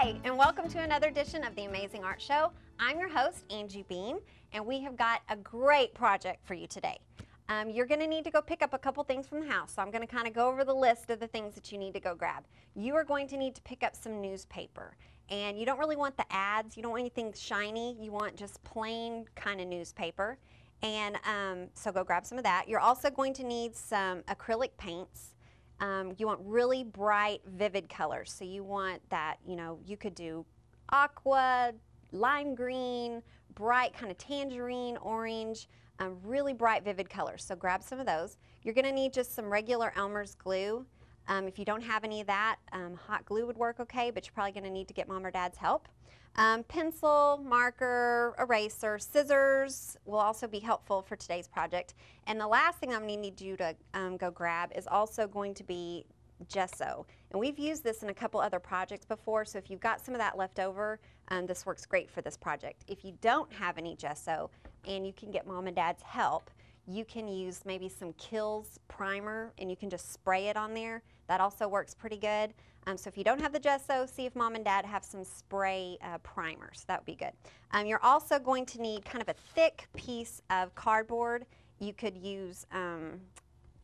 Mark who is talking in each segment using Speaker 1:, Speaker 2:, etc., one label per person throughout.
Speaker 1: Hi, and welcome to another edition of the Amazing Art Show. I'm your host, Angie Beam, and we have got a great project for you today. Um, you're going to need to go pick up a couple things from the house, so I'm going to kind of go over the list of the things that you need to go grab. You are going to need to pick up some newspaper, and you don't really want the ads, you don't want anything shiny, you want just plain kind of newspaper. And um, so go grab some of that. You're also going to need some acrylic paints. Um, you want really bright, vivid colors. So you want that, you know, you could do aqua, lime green, bright kind of tangerine, orange, um, really bright, vivid colors. So grab some of those. You're going to need just some regular Elmer's glue. Um, if you don't have any of that, um, hot glue would work okay, but you're probably going to need to get mom or dad's help. Um, pencil, marker, eraser, scissors will also be helpful for today's project. And the last thing I'm going to need you to um, go grab is also going to be gesso. And we've used this in a couple other projects before, so if you've got some of that left over, um, this works great for this project. If you don't have any gesso and you can get mom and dad's help, you can use maybe some Kilz primer and you can just spray it on there. That also works pretty good. Um, so if you don't have the gesso, see if mom and dad have some spray uh, primer. So that would be good. Um, you're also going to need kind of a thick piece of cardboard. You could use, um,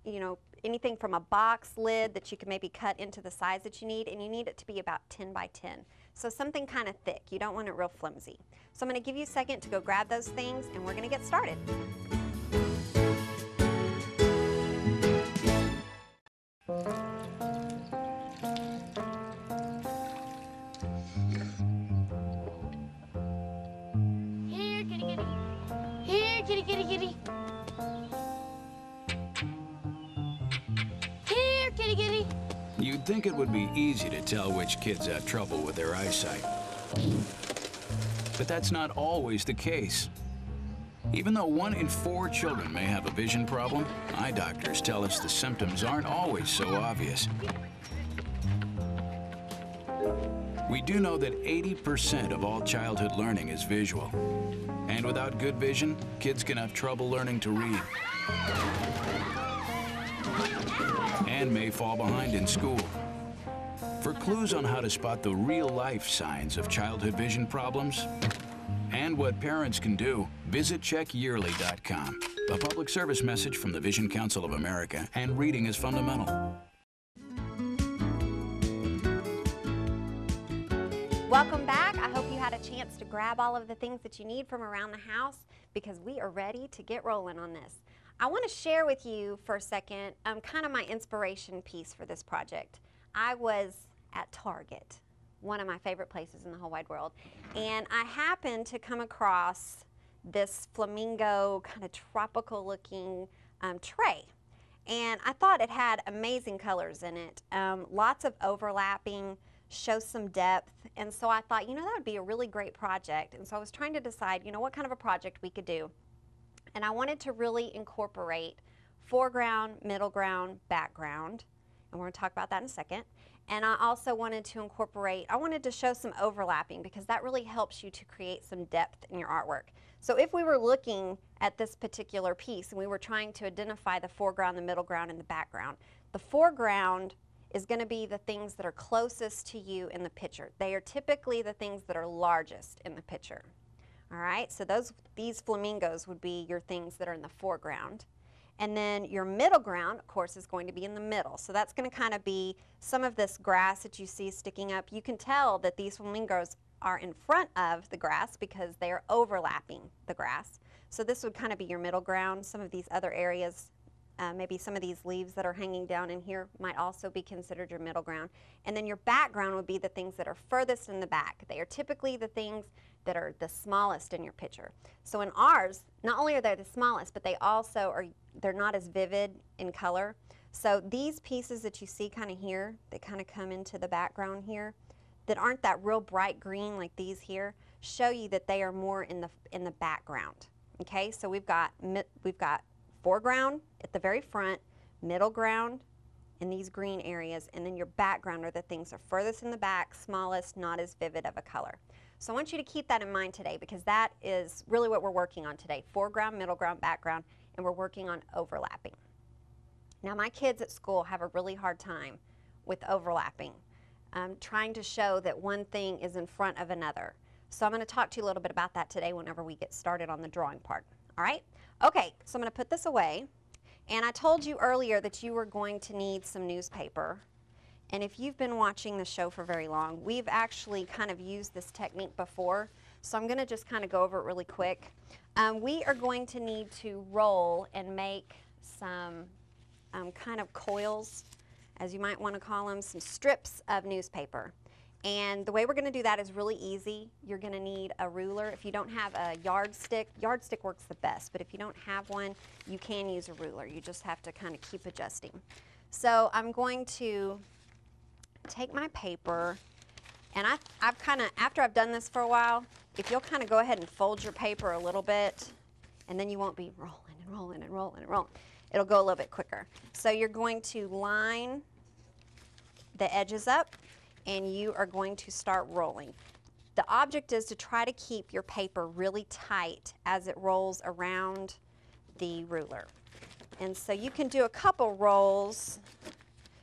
Speaker 1: you know, anything from a box lid that you can maybe cut into the size that you need, and you need it to be about 10 by 10. So something kind of thick. You don't want it real flimsy. So I'm going to give you a second to go grab those things, and we're going to get started.
Speaker 2: Tell which kids have trouble with their eyesight. But that's not always the case. Even though one in four children may have a vision problem, eye doctors tell us the symptoms aren't always so obvious. We do know that 80% of all childhood learning is visual. And without good vision, kids can have trouble learning to read. And may fall behind in school. For clues on how to spot the real life signs of childhood vision problems and what parents can do, visit checkyearly.com. A public service message from the Vision Council of America and reading is fundamental.
Speaker 1: Welcome back. I hope you had a chance to grab all of the things that you need from around the house because we are ready to get rolling on this. I want to share with you for a second um, kind of my inspiration piece for this project. I was at Target, one of my favorite places in the whole wide world, and I happened to come across this flamingo kind of tropical looking um, tray. And I thought it had amazing colors in it, um, lots of overlapping, show some depth. And so I thought, you know, that would be a really great project. And so I was trying to decide, you know, what kind of a project we could do. And I wanted to really incorporate foreground, middle ground, background. And we're going to talk about that in a second. And I also wanted to incorporate, I wanted to show some overlapping because that really helps you to create some depth in your artwork. So if we were looking at this particular piece and we were trying to identify the foreground, the middle ground, and the background, the foreground is going to be the things that are closest to you in the picture. They are typically the things that are largest in the picture. All right, so those these flamingos would be your things that are in the foreground. And then your middle ground, of course, is going to be in the middle. So that's going to kind of be some of this grass that you see sticking up. You can tell that these flamingos are in front of the grass because they are overlapping the grass. So this would kind of be your middle ground. Some of these other areas, uh, maybe some of these leaves that are hanging down in here might also be considered your middle ground. And then your background would be the things that are furthest in the back. They are typically the things that are the smallest in your picture. So in ours, not only are they the smallest, but they also are, they're not as vivid in color. So these pieces that you see kind of here, that kind of come into the background here, that aren't that real bright green like these here, show you that they are more in the, in the background. Okay, so we've got, we've got foreground at the very front, middle ground in these green areas, and then your background are the things that are furthest in the back, smallest, not as vivid of a color. So I want you to keep that in mind today because that is really what we're working on today, foreground, middle ground, background, and we're working on overlapping. Now my kids at school have a really hard time with overlapping. um, trying to show that one thing is in front of another. So I'm going to talk to you a little bit about that today whenever we get started on the drawing part. All right? Okay, so I'm going to put this away. And I told you earlier that you were going to need some newspaper. And if you've been watching the show for very long, we've actually kind of used this technique before. So I'm going to just kind of go over it really quick. Um, we are going to need to roll and make some um, kind of coils, as you might want to call them, some strips of newspaper. And the way we're going to do that is really easy. You're going to need a ruler. If you don't have a yardstick, yardstick works the best, but if you don't have one, you can use a ruler. You just have to kind of keep adjusting. So I'm going to take my paper, and I, I've kind of, after I've done this for a while, if you'll kind of go ahead and fold your paper a little bit, and then you won't be rolling and rolling and rolling and rolling. It'll go a little bit quicker. So you're going to line the edges up and you are going to start rolling. The object is to try to keep your paper really tight as it rolls around the ruler. And so you can do a couple rolls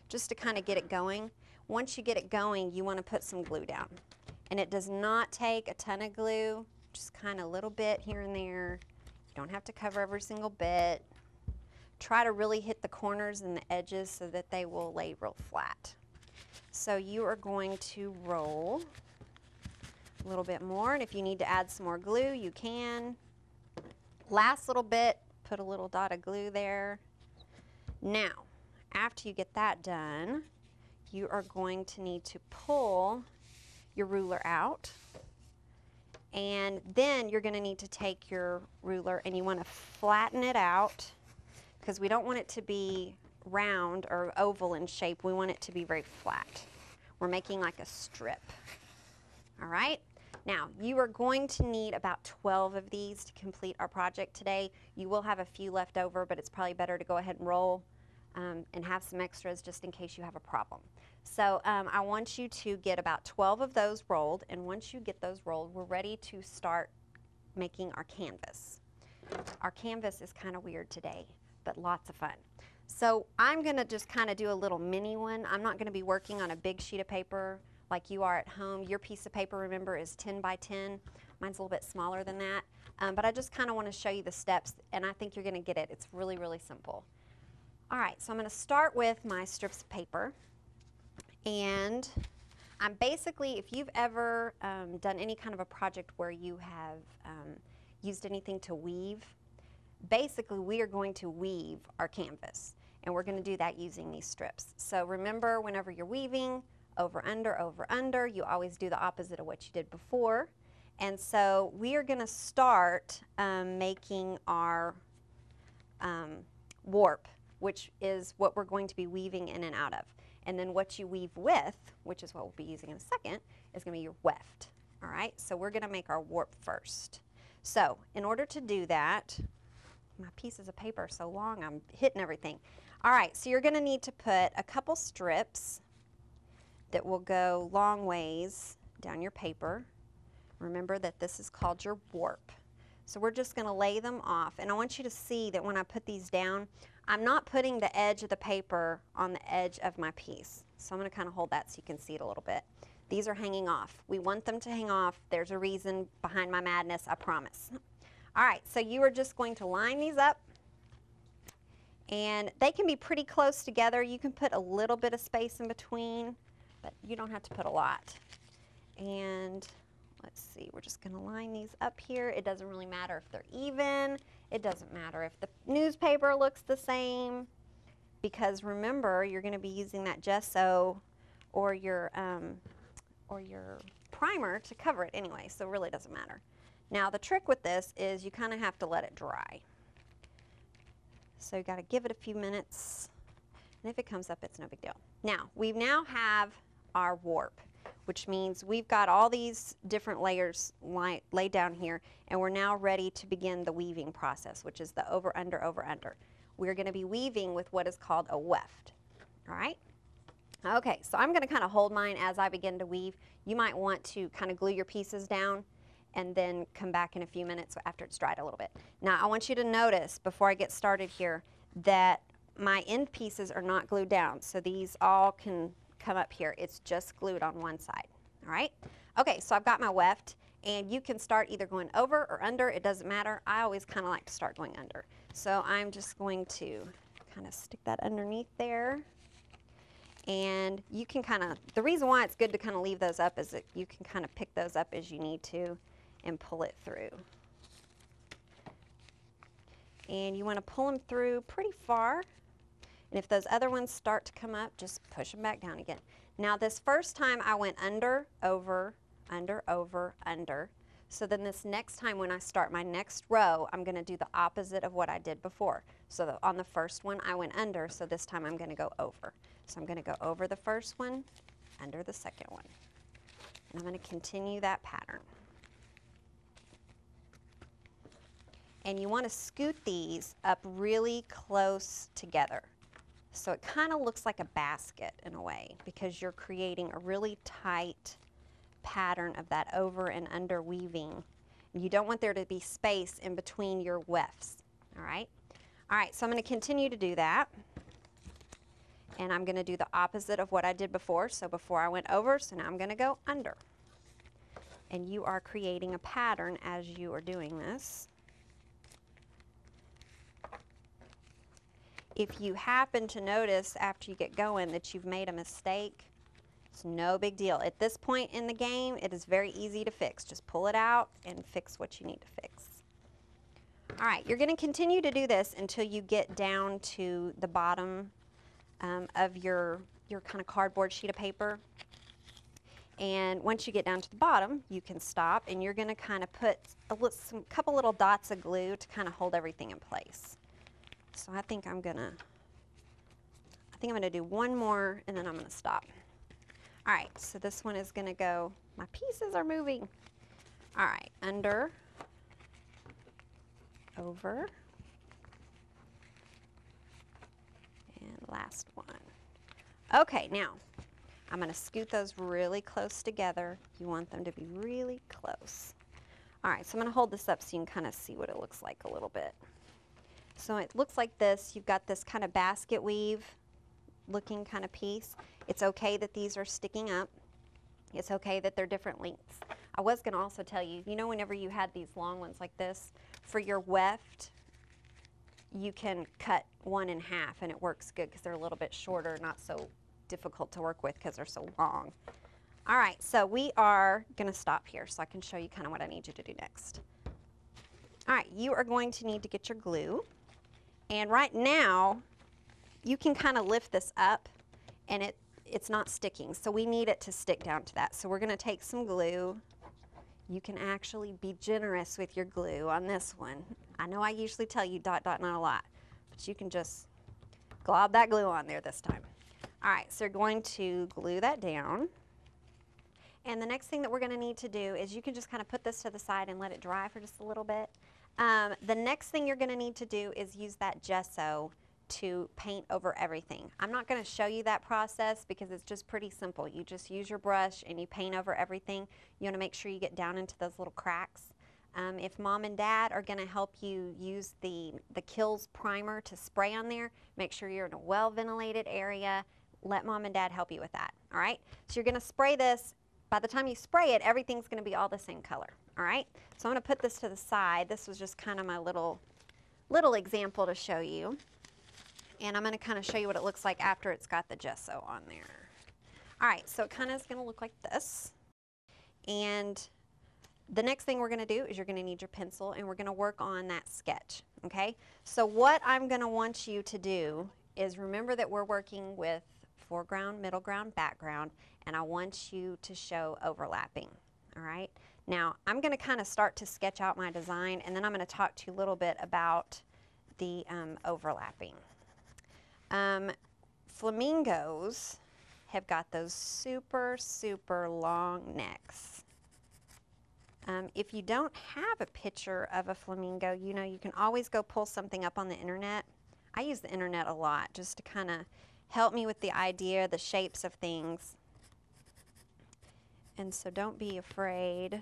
Speaker 1: just to kind of get it going. Once you get it going, you want to put some glue down. And it does not take a ton of glue, just kind of a little bit here and there. You don't have to cover every single bit. Try to really hit the corners and the edges so that they will lay real flat. So you are going to roll a little bit more, and if you need to add some more glue, you can. Last little bit, put a little dot of glue there. Now, after you get that done, you are going to need to pull your ruler out. And then you're going to need to take your ruler and you want to flatten it out because we don't want it to be round or oval in shape. We want it to be very flat. We're making like a strip. All right? Now, you are going to need about 12 of these to complete our project today. You will have a few left over, but it's probably better to go ahead and roll um, and have some extras just in case you have a problem. So um, I want you to get about 12 of those rolled, and once you get those rolled, we're ready to start making our canvas. Our canvas is kind of weird today, but lots of fun. So I'm going to just kind of do a little mini one. I'm not going to be working on a big sheet of paper like you are at home. Your piece of paper, remember, is 10 by 10. Mine's a little bit smaller than that. Um, but I just kind of want to show you the steps, and I think you're going to get it. It's really, really simple. All right, so I'm going to start with my strips of paper. And I'm basically, if you've ever um, done any kind of a project where you have um, used anything to weave, basically we are going to weave our canvas. And we're going to do that using these strips. So remember, whenever you're weaving, over, under, over, under, you always do the opposite of what you did before. And so we are going to start um, making our um, warp, which is what we're going to be weaving in and out of. And then what you weave with, which is what we'll be using in a second, is going to be your weft. All right, so we're going to make our warp first. So in order to do that, my pieces of paper are so long, I'm hitting everything. All right, so you're going to need to put a couple strips that will go long ways down your paper. Remember that this is called your warp. So we're just going to lay them off. And I want you to see that when I put these down, I'm not putting the edge of the paper on the edge of my piece. So I'm going to kind of hold that so you can see it a little bit. These are hanging off. We want them to hang off. There's a reason behind my madness, I promise. All right, so you are just going to line these up and they can be pretty close together. You can put a little bit of space in between, but you don't have to put a lot. And let's see, we're just gonna line these up here. It doesn't really matter if they're even. It doesn't matter if the newspaper looks the same because remember, you're gonna be using that gesso or your, um, or your primer to cover it anyway, so it really doesn't matter. Now the trick with this is you kind of have to let it dry. So you got to give it a few minutes. And if it comes up, it's no big deal. Now, we now have our warp, which means we've got all these different layers laid down here, and we're now ready to begin the weaving process, which is the over, under, over, under. We're going to be weaving with what is called a weft. All right? Okay, so I'm going to kind of hold mine as I begin to weave. You might want to kind of glue your pieces down and then come back in a few minutes after it's dried a little bit. Now I want you to notice before I get started here that my end pieces are not glued down so these all can come up here. It's just glued on one side, all right? Okay, so I've got my weft, and you can start either going over or under, it doesn't matter. I always kind of like to start going under. So I'm just going to kind of stick that underneath there. And you can kind of, the reason why it's good to kind of leave those up is that you can kind of pick those up as you need to and pull it through. And you want to pull them through pretty far. And if those other ones start to come up, just push them back down again. Now this first time I went under, over, under, over, under. So then this next time when I start my next row, I'm going to do the opposite of what I did before. So the, on the first one, I went under, so this time I'm going to go over. So I'm going to go over the first one, under the second one. And I'm going to continue that pattern. And you want to scoot these up really close together. So it kind of looks like a basket in a way because you're creating a really tight pattern of that over and under weaving. You don't want there to be space in between your wefts, all right? All right, so I'm gonna continue to do that. And I'm gonna do the opposite of what I did before. So before I went over, so now I'm gonna go under. And you are creating a pattern as you are doing this. If you happen to notice after you get going that you've made a mistake, it's no big deal. At this point in the game, it is very easy to fix. Just pull it out and fix what you need to fix. All right, you're going to continue to do this until you get down to the bottom um, of your, your kind of cardboard sheet of paper. And once you get down to the bottom, you can stop and you're going to kind of put a some couple little dots of glue to kind of hold everything in place. So I think I'm going to I think I'm going to do one more and then I'm going to stop. All right, so this one is gonna go, my pieces are moving. All right, under, over, and last one. Okay, now, I'm gonna scoot those really close together. You want them to be really close. All right, so I'm gonna hold this up so you can kind of see what it looks like a little bit. So it looks like this. You've got this kind of basket weave looking kind of piece. It's okay that these are sticking up. It's okay that they're different lengths. I was going to also tell you, you know whenever you had these long ones like this, for your weft, you can cut one in half and it works good because they're a little bit shorter, not so difficult to work with because they're so long. All right, so we are going to stop here so I can show you kind of what I need you to do next. All right, you are going to need to get your glue. And right now, you can kind of lift this up and it, it's not sticking. So we need it to stick down to that. So we're gonna take some glue. You can actually be generous with your glue on this one. I know I usually tell you dot, dot, not a lot, but you can just glob that glue on there this time. All right, so you're going to glue that down. And the next thing that we're gonna need to do is you can just kind of put this to the side and let it dry for just a little bit. Um, the next thing you're gonna need to do is use that gesso to paint over everything. I'm not going to show you that process because it's just pretty simple. You just use your brush and you paint over everything. You want to make sure you get down into those little cracks. Um, if mom and dad are going to help you use the, the Kilz primer to spray on there, make sure you're in a well ventilated area. Let mom and dad help you with that. All right. So you're going to spray this. By the time you spray it, everything's going to be all the same color. All right. So I'm going to put this to the side. This was just kind of my little little example to show you. And I'm going to kind of show you what it looks like after it's got the gesso on there. All right, so it kind of is going to look like this. And the next thing we're going to do is you're going to need your pencil and we're going to work on that sketch, okay? So what I'm going to want you to do is remember that we're working with foreground, middle ground, background, and I want you to show overlapping, all right? Now, I'm going to kind of start to sketch out my design and then I'm going to talk to you a little bit about the um, overlapping. Um, flamingos have got those super, super long necks. Um, if you don't have a picture of a flamingo, you know, you can always go pull something up on the internet. I use the internet a lot just to kind of help me with the idea, the shapes of things. And so don't be afraid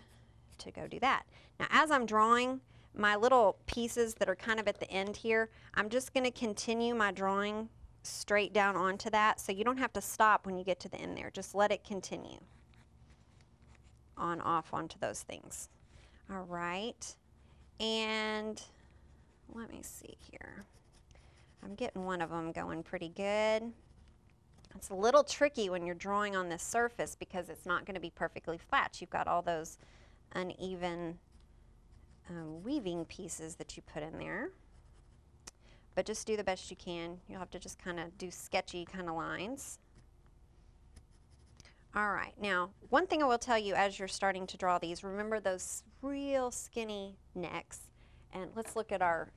Speaker 1: to go do that. Now, as I'm drawing, my little pieces that are kind of at the end here, I'm just going to continue my drawing straight down onto that. So you don't have to stop when you get to the end there. Just let it continue on off onto those things. All right. And let me see here. I'm getting one of them going pretty good. It's a little tricky when you're drawing on this surface because it's not going to be perfectly flat. You've got all those uneven um, weaving pieces that you put in there. But just do the best you can. You'll have to just kind of do sketchy kind of lines. All right, now one thing I will tell you as you're starting to draw these, remember those real skinny necks. And let's look at our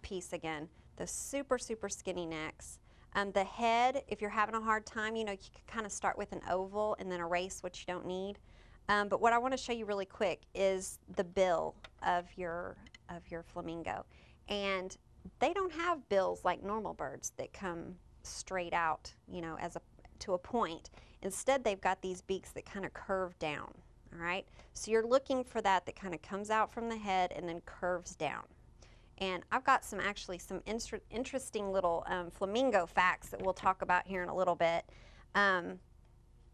Speaker 1: piece again. The super, super skinny necks. Um, the head, if you're having a hard time, you know, you can kind of start with an oval and then erase what you don't need. Um, but what I want to show you really quick is the bill of your, of your flamingo. And they don't have bills like normal birds that come straight out, you know, as a, to a point. Instead, they've got these beaks that kind of curve down, all right? So you're looking for that that kind of comes out from the head and then curves down. And I've got some actually some inter interesting little um, flamingo facts that we'll talk about here in a little bit um,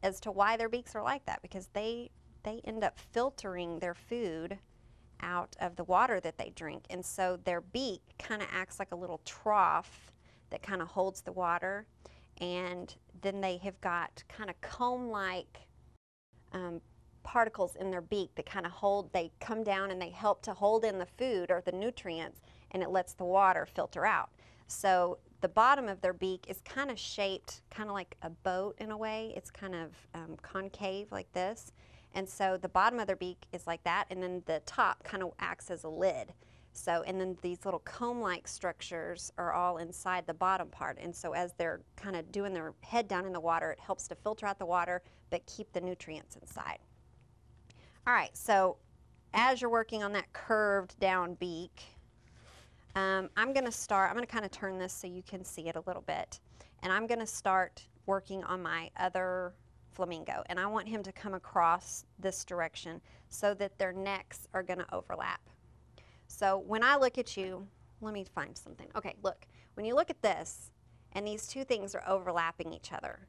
Speaker 1: as to why their beaks are like that because they they end up filtering their food out of the water that they drink. And so their beak kind of acts like a little trough that kind of holds the water. And then they have got kind of comb-like um, particles in their beak that kind of hold, they come down and they help to hold in the food or the nutrients and it lets the water filter out. So the bottom of their beak is kind of shaped kind of like a boat in a way. It's kind of um, concave like this. And so the bottom of their beak is like that, and then the top kind of acts as a lid. So, and then these little comb-like structures are all inside the bottom part. And so as they're kind of doing their head down in the water, it helps to filter out the water, but keep the nutrients inside. All right, so as you're working on that curved down beak, um, I'm gonna start, I'm gonna kind of turn this so you can see it a little bit. And I'm gonna start working on my other flamingo and I want him to come across this direction so that their necks are going to overlap. So when I look at you, let me find something. Okay, look, when you look at this and these two things are overlapping each other,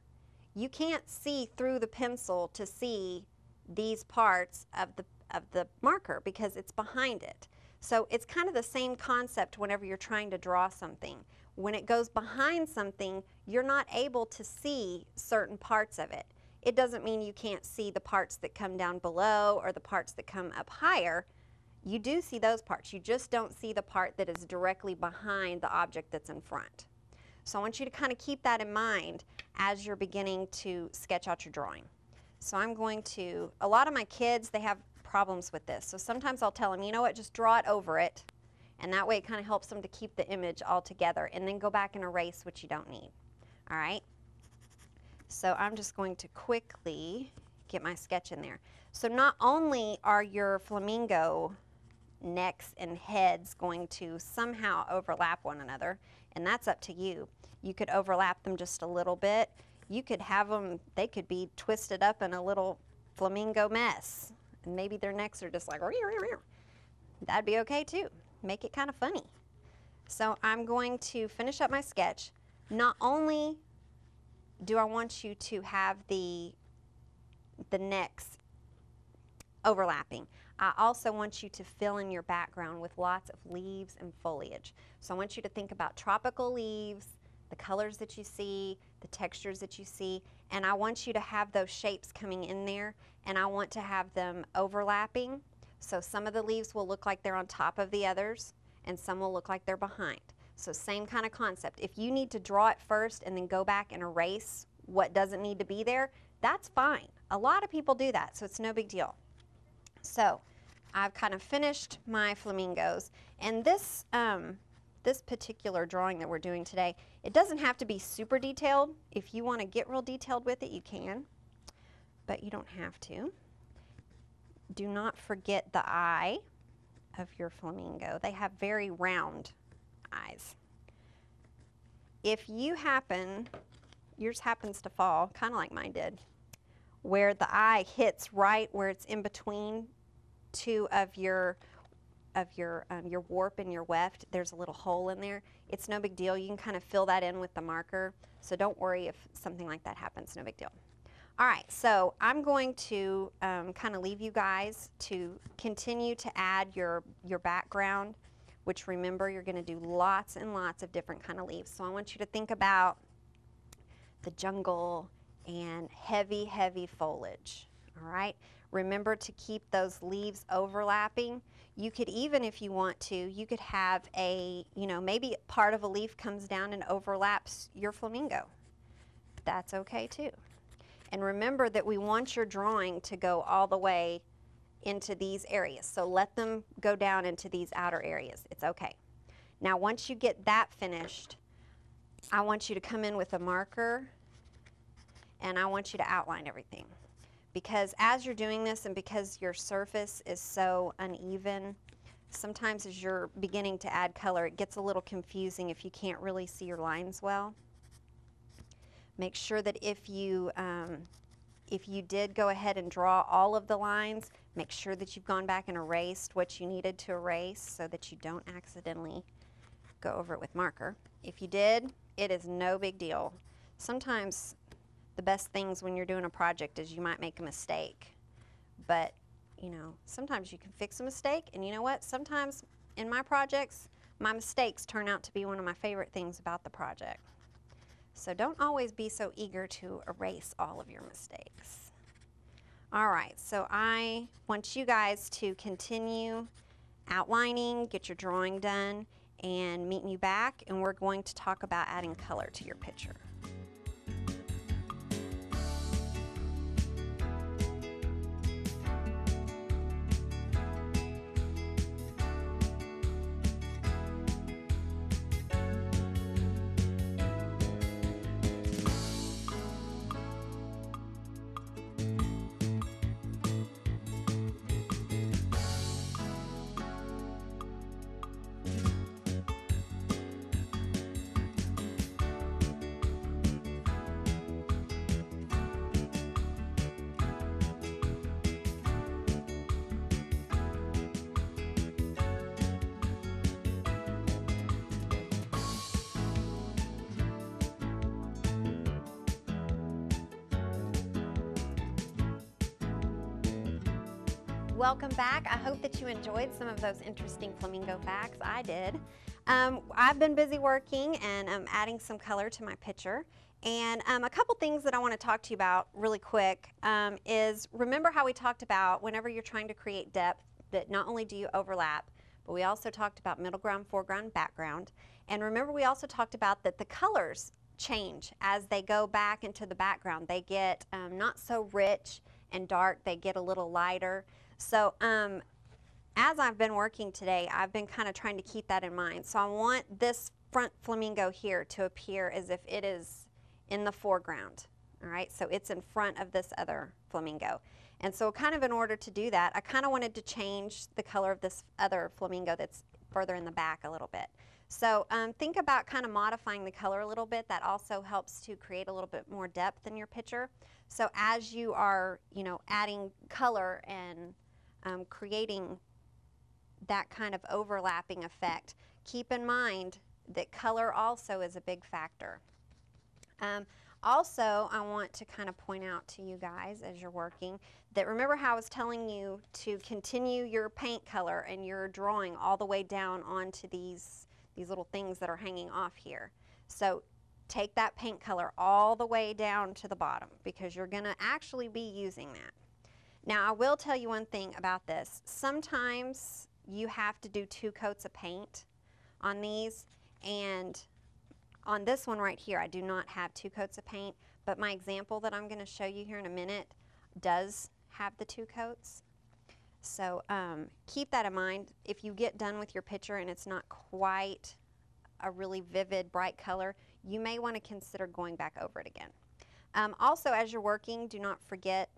Speaker 1: you can't see through the pencil to see these parts of the, of the marker because it's behind it. So it's kind of the same concept whenever you're trying to draw something. When it goes behind something, you're not able to see certain parts of it. It doesn't mean you can't see the parts that come down below or the parts that come up higher. You do see those parts. You just don't see the part that is directly behind the object that's in front. So I want you to kind of keep that in mind as you're beginning to sketch out your drawing. So I'm going to, a lot of my kids, they have problems with this. So sometimes I'll tell them, you know what, just draw it over it. And that way it kind of helps them to keep the image all together and then go back and erase what you don't need. All right? So I'm just going to quickly get my sketch in there. So not only are your flamingo necks and heads going to somehow overlap one another, and that's up to you. You could overlap them just a little bit. You could have them, they could be twisted up in a little flamingo mess. Maybe their necks are just like, that'd be okay too. Make it kind of funny. So I'm going to finish up my sketch. Not only do I want you to have the, the necks overlapping. I also want you to fill in your background with lots of leaves and foliage. So I want you to think about tropical leaves, the colors that you see, the textures that you see, and I want you to have those shapes coming in there, and I want to have them overlapping. So some of the leaves will look like they're on top of the others, and some will look like they're behind. So same kind of concept. If you need to draw it first and then go back and erase what doesn't need to be there, that's fine. A lot of people do that, so it's no big deal. So I've kind of finished my flamingos. And this, um, this particular drawing that we're doing today, it doesn't have to be super detailed. If you want to get real detailed with it, you can, but you don't have to. Do not forget the eye of your flamingo. They have very round eyes. If you happen, yours happens to fall, kind of like mine did, where the eye hits right where it's in between two of your of your um, your warp and your weft, there's a little hole in there. It's no big deal. You can kind of fill that in with the marker. So don't worry if something like that happens. No big deal. All right, so I'm going to um, kind of leave you guys to continue to add your, your background, which remember you're going to do lots and lots of different kind of leaves. So I want you to think about the jungle and heavy, heavy foliage. All right, remember to keep those leaves overlapping. You could even, if you want to, you could have a, you know, maybe part of a leaf comes down and overlaps your flamingo. That's okay too. And remember that we want your drawing to go all the way into these areas. So let them go down into these outer areas. It's okay. Now once you get that finished, I want you to come in with a marker and I want you to outline everything. Because as you're doing this and because your surface is so uneven, sometimes as you're beginning to add color, it gets a little confusing if you can't really see your lines well. Make sure that if you, um, if you did go ahead and draw all of the lines, make sure that you've gone back and erased what you needed to erase so that you don't accidentally go over it with marker. If you did, it is no big deal. Sometimes the best things when you're doing a project is you might make a mistake, but you know, sometimes you can fix a mistake and you know what? Sometimes in my projects, my mistakes turn out to be one of my favorite things about the project. So don't always be so eager to erase all of your mistakes. All right, so I want you guys to continue outlining, get your drawing done, and meet me back, and we're going to talk about adding color to your picture. Welcome back. I hope that you enjoyed some of those interesting flamingo facts. I did. Um, I've been busy working and um, adding some color to my picture. And um, a couple things that I want to talk to you about really quick um, is remember how we talked about whenever you're trying to create depth that not only do you overlap, but we also talked about middle ground, foreground, background. And remember we also talked about that the colors change as they go back into the background. They get um, not so rich and dark, they get a little lighter. So um, as I've been working today, I've been kind of trying to keep that in mind. So I want this front flamingo here to appear as if it is in the foreground. All right, so it's in front of this other flamingo. And so kind of in order to do that, I kind of wanted to change the color of this other flamingo that's further in the back a little bit. So um, think about kind of modifying the color a little bit. That also helps to create a little bit more depth in your picture. So as you are, you know, adding color and um, creating that kind of overlapping effect. Keep in mind that color also is a big factor. Um, also, I want to kind of point out to you guys as you're working that remember how I was telling you to continue your paint color and your drawing all the way down onto these, these little things that are hanging off here. So take that paint color all the way down to the bottom because you're going to actually be using that. Now I will tell you one thing about this. Sometimes you have to do two coats of paint on these and on this one right here I do not have two coats of paint but my example that I'm going to show you here in a minute does have the two coats. So um, keep that in mind. If you get done with your picture and it's not quite a really vivid bright color, you may want to consider going back over it again. Um, also, as you're working, do not forget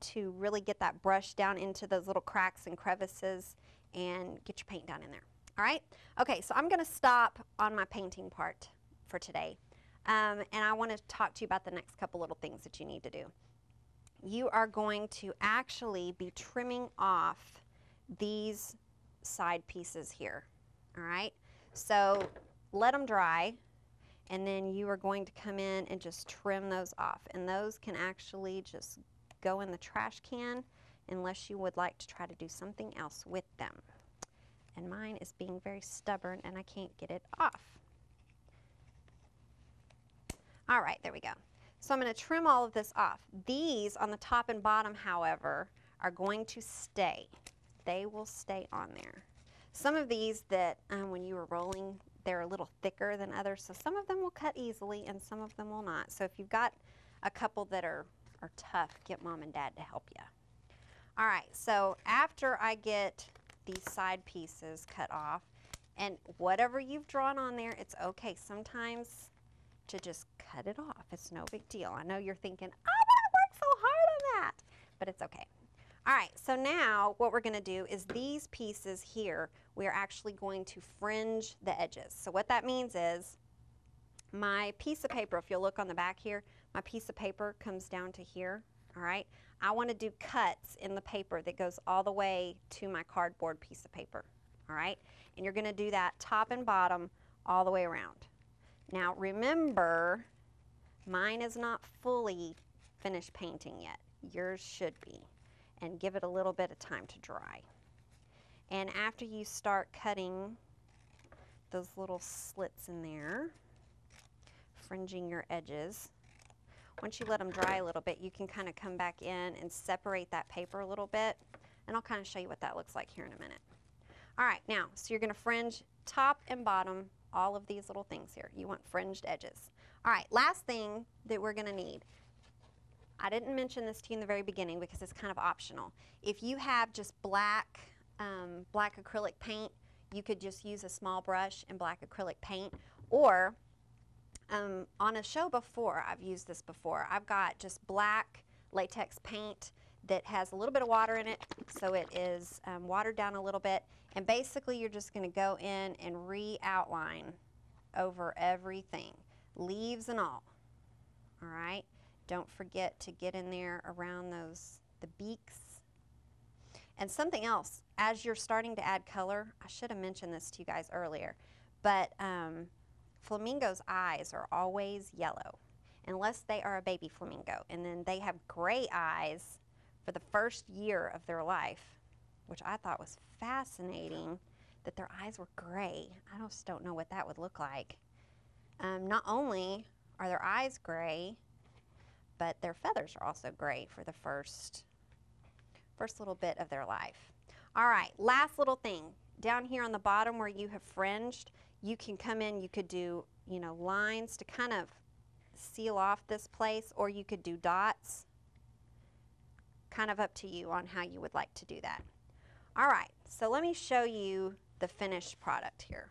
Speaker 1: to really get that brush down into those little cracks and crevices and get your paint down in there. All right? Okay, so I'm going to stop on my painting part for today. Um, and I want to talk to you about the next couple little things that you need to do. You are going to actually be trimming off these side pieces here. All right, so let them dry and then you are going to come in and just trim those off. And those can actually just go in the trash can unless you would like to try to do something else with them. And mine is being very stubborn and I can't get it off. All right, there we go. So I'm going to trim all of this off. These on the top and bottom, however, are going to stay. They will stay on there. Some of these that um, when you were rolling, they're a little thicker than others, so some of them will cut easily and some of them will not. So if you've got a couple that are, are tough, get mom and dad to help you. All right, so after I get these side pieces cut off, and whatever you've drawn on there, it's okay. Sometimes to just cut it off. It's no big deal. I know you're thinking, I oh, I worked so hard on that, but it's okay. All right, so now what we're gonna do is these pieces here, we are actually going to fringe the edges. So what that means is my piece of paper, if you'll look on the back here, my piece of paper comes down to here, all right? I wanna do cuts in the paper that goes all the way to my cardboard piece of paper, all right? And you're gonna do that top and bottom all the way around. Now remember, mine is not fully finished painting yet. Yours should be and give it a little bit of time to dry. And after you start cutting those little slits in there, fringing your edges, once you let them dry a little bit, you can kind of come back in and separate that paper a little bit. And I'll kind of show you what that looks like here in a minute. All right, now, so you're gonna fringe top and bottom, all of these little things here. You want fringed edges. All right, last thing that we're gonna need I didn't mention this to you in the very beginning because it's kind of optional. If you have just black, um, black acrylic paint, you could just use a small brush and black acrylic paint. Or um, on a show before, I've used this before, I've got just black latex paint that has a little bit of water in it, so it is um, watered down a little bit. And basically, you're just going to go in and re-outline over everything, leaves and all. All right. Don't forget to get in there around those, the beaks. And something else, as you're starting to add color, I should have mentioned this to you guys earlier, but um, flamingos' eyes are always yellow, unless they are a baby flamingo. And then they have gray eyes for the first year of their life, which I thought was fascinating that their eyes were gray. I just don't know what that would look like. Um, not only are their eyes gray, but their feathers are also gray for the first, first little bit of their life. All right, last little thing. Down here on the bottom where you have fringed, you can come in, you could do, you know, lines to kind of seal off this place, or you could do dots. Kind of up to you on how you would like to do that. All right, so let me show you the finished product here.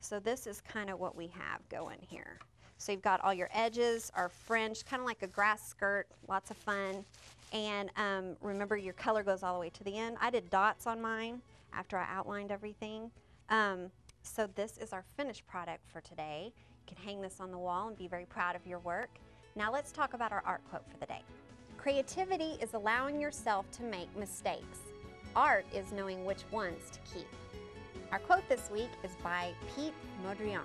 Speaker 1: So this is kind of what we have going here. So you've got all your edges are fringed, kind of like a grass skirt, lots of fun. And um, remember your color goes all the way to the end. I did dots on mine after I outlined everything. Um, so this is our finished product for today. You can hang this on the wall and be very proud of your work. Now let's talk about our art quote for the day. Creativity is allowing yourself to make mistakes. Art is knowing which ones to keep. Our quote this week is by Piet Mondrian.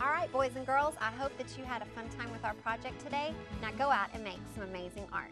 Speaker 1: All right, boys and girls, I hope that you had a fun time with our project today. Now go out and make some amazing art.